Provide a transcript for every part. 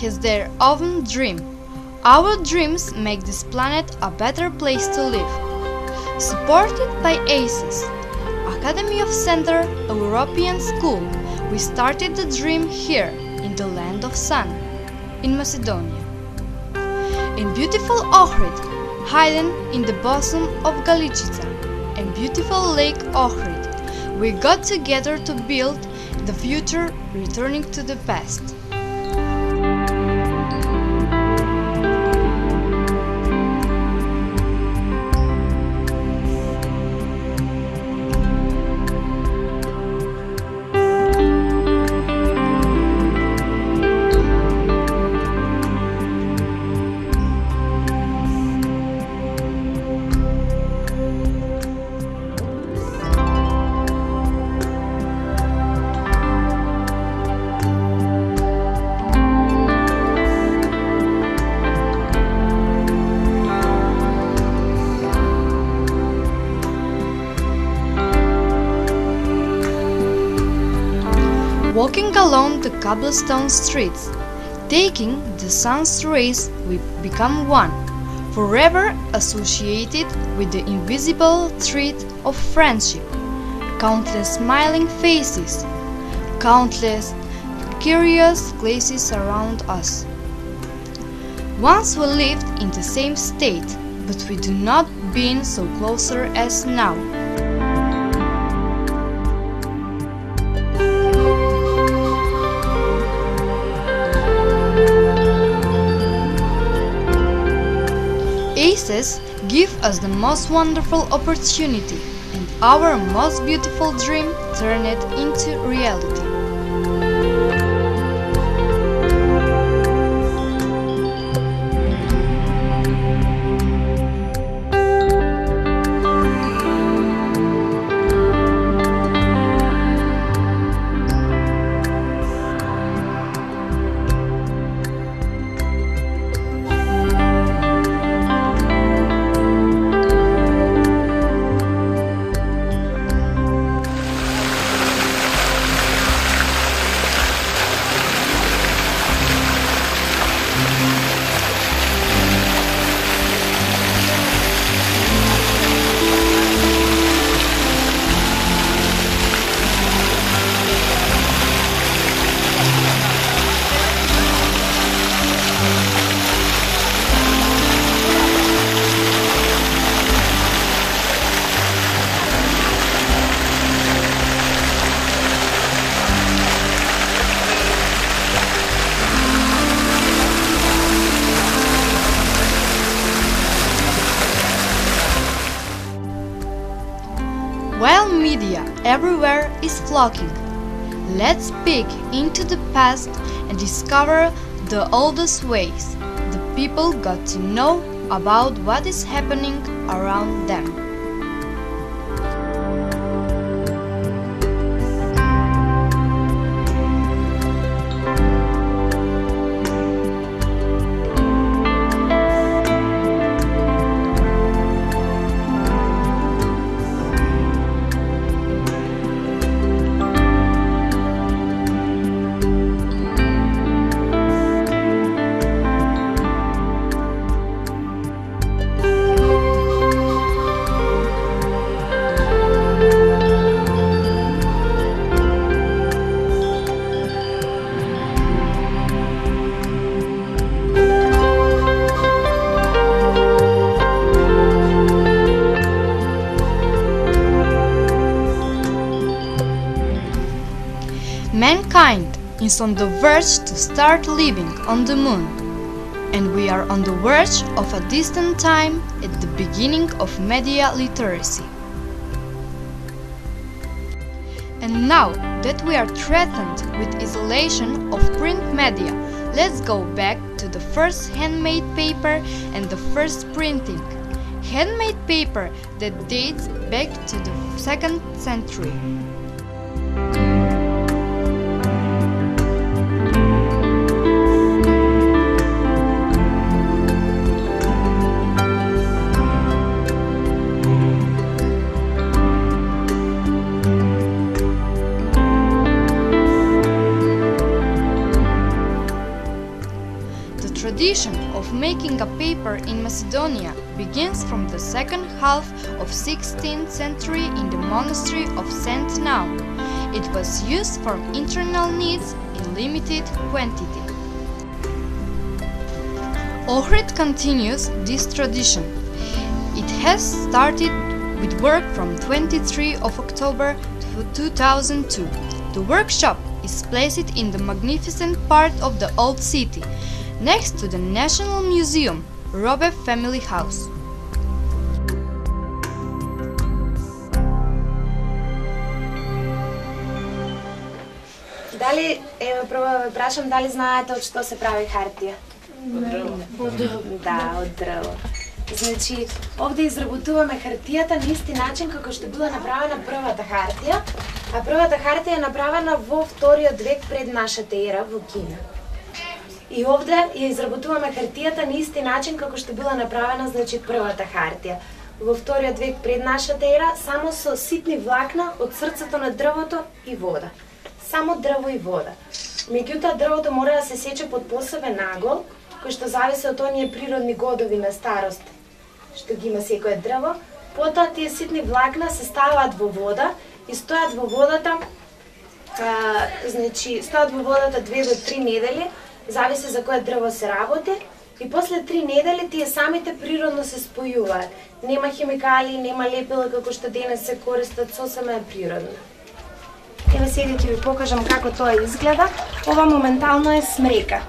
Has their own dream. Our dreams make this planet a better place to live. Supported by ACES, Academy of Central European School, we started the dream here in the land of sun, in Macedonia. In beautiful Ohrid, hidden in the bosom of Galicica, and beautiful Lake Ohrid, we got together to build the future returning to the past. Walking along the cobblestone streets, taking the sun's rays, we become one, forever associated with the invisible thread of friendship. Countless smiling faces, countless curious glances around us. Once we lived in the same state, but we do not been so closer as now. Give us the most wonderful opportunity and our most beautiful dream turn it into reality. Flocking, let's peek into the past and discover the oldest ways the people got to know about what is happening around them. Mankind is on the verge to start living on the moon, and we are on the verge of a distant time at the beginning of media literacy. And now that we are threatened with isolation of print media, let's go back to the first handmade paper and the first printing. Handmade paper that dates back to the second century. Tradition of making a paper in Macedonia begins from the second half of 16th century in the monastery of St. Naum. It was used for internal needs in limited quantity. Ohrid continues this tradition. It has started with work from 23 of October to 2002. The workshop is placed in the magnificent part of the old city, next to the National Museum, Robe Family House. Дали, ева прво ве прашам, дали знаете од што се прави хартија? Од дрво. Да, од дрво. Значи, овде изработуваме хартијата на исти начин како што била направена првата хартија, а првата хартија е направена во вториот век пред нашата ера во Кина. И овде ја изработуваме хартијата на исти начин како што била направена значи првата хартија. Во вториот век пред нашата ера само со ситни влакна од срцето на дрвото и вода само дрво и вода. Меѓутоа дрвото мора да се сече под посебен нагол, кој што зависи од оние природни годови на старост, што ги има секое дрво. Потоа тие ситни влакна се ставаат во вода и стојат во водата а, значи стојат во водата 2 до 3 недели, зависи за кое дрво се работи. И после три недели тие самите природно се спојуваат. Нема химикали, нема лепила како што денес се користат, сосема е природно. Еве сега ќе ви покажам како тоа изгледа. Ова моментално е смрека.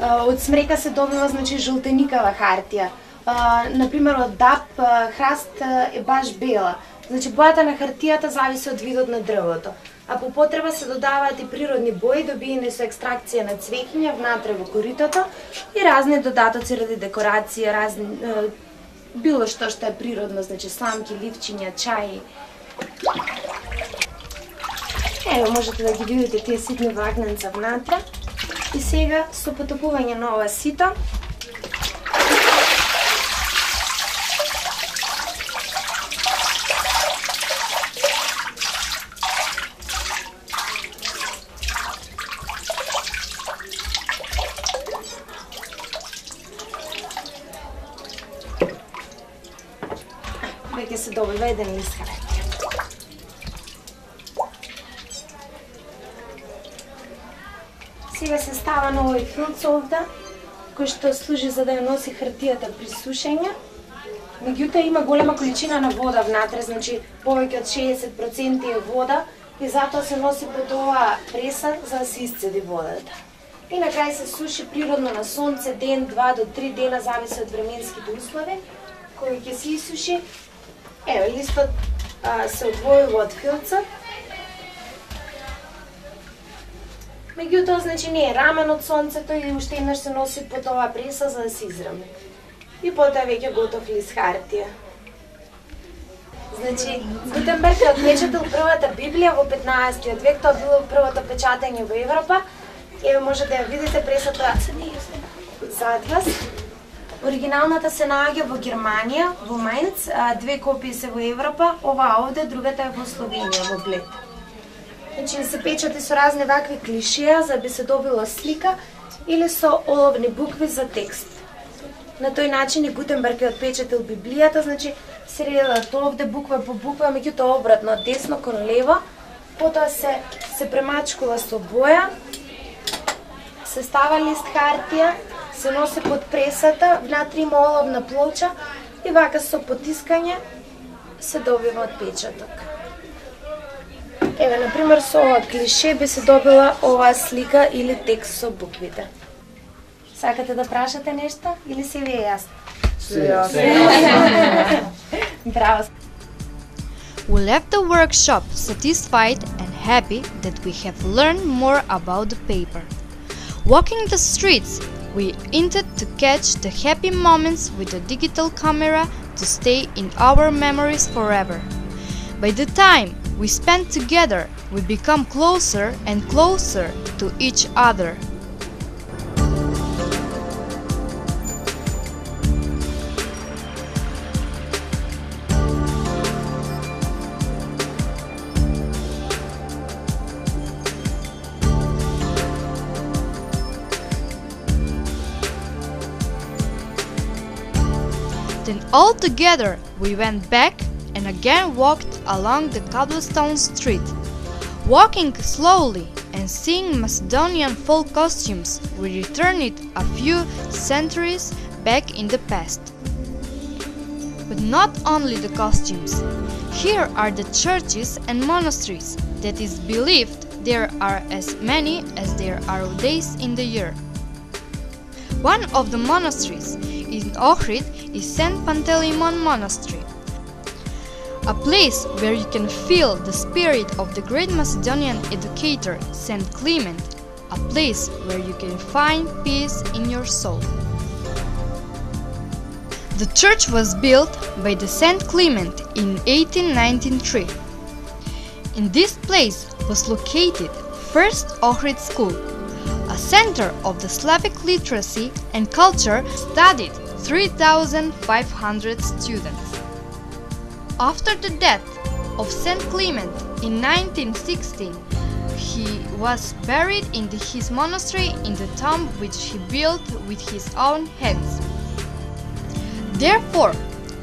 Од смрека се добива значи жолтеникава хартија. Например, од дап храст е баш бела. Значи бојата на хартијата зависи од видот на дрвото. А по потреба се додаваат и природни бои добиени со екстракција на цвеќиња внатре во коритото и разни додатоци ради декорација, разни било што што е природно, значи сламки, ливчиња, чаи. Ево можете да ги видите тие ситни влагненца внатре. И сега со потопување на ова сито веќе се добива еден лист Сега се става на овој филц овде, кој што служи за да ја носи хартијата при сушење. Меѓутоа има голема количина на вода внатре, значи повеќе од 60% е вода и затоа се носи под оваа преса за да се исцеди водата. И на крај се суши природно на сонце ден, два до три дена, зависи од временските услови, кој ќе се исуши. Еве, листот а, се одвојува од филцот Меѓутоа, значи не е рамен од сонцето и уште еднаш се носи под оваа преса за да се израме. И потоа веќе готов лист хартија. Значи, Гутенберг е отпечатал првата Библија во 15 век, тоа било првото печатање во Европа. Еве може да ја видите пресата зад вас. Оригиналната се наоѓа во Германија, во Мајнц, две копии се во Европа, ова овде, другата е во Словенија, во Блед. Значи се печати со разни вакви клишеа за да би се добила слика или со оловни букви за текст. На тој начин и Гутенберг ја отпечатил Библијата, значи се редат овде буква по буква, меѓутоа обратно, десно кон лево, потоа се се премачкува со боја, се става лист хартија, се носи под пресата, внатре има оловна плоча и вака со потискање се добива отпечаток. Еве, например, со ова клише би се добила оваа слика или текст со буквите. Сакате да прашате нешто или се ви е јасно? Браво. We left the workshop satisfied and happy that we have learned more about the paper. Walking the streets, we intend to catch the happy moments with a digital camera to stay in our memories forever. By the time we spend together, we become closer and closer to each other. And all together we went back and again walked along the cobblestone street. Walking slowly and seeing Macedonian folk costumes, we returned a few centuries back in the past. But not only the costumes. Here are the churches and monasteries that is believed there are as many as there are days in the year. One of the monasteries Ohrid is St. Panteleimon Monastery, a place where you can feel the spirit of the great Macedonian educator St. Clement, a place where you can find peace in your soul. The church was built by the St. Clement in 1893. In this place was located First Ohrid School, a center of the Slavic literacy and culture studied 3,500 students. After the death of St. Clement in 1916, he was buried in his monastery in the tomb which he built with his own hands. Therefore,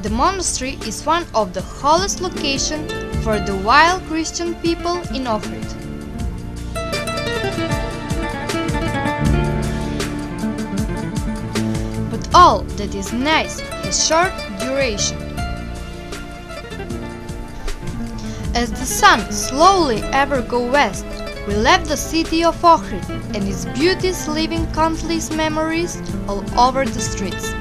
the monastery is one of the holiest locations for the wild Christian people in Ohrid. All that is nice has short duration. As the sun slowly ever go west, we left the city of Ohrid and its beauties leaving countless memories all over the streets.